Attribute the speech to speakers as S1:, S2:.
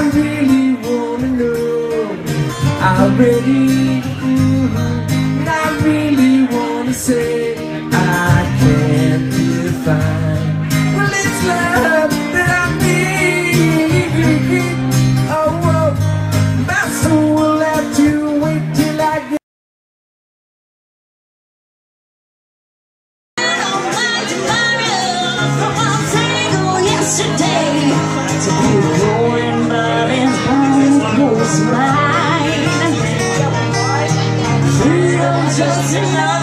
S1: I really wanna know. I really
S2: just
S1: enough.